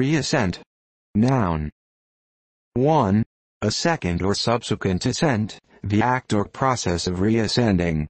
Reascent. Noun. 1. A second or subsequent ascent, the act or process of reascending.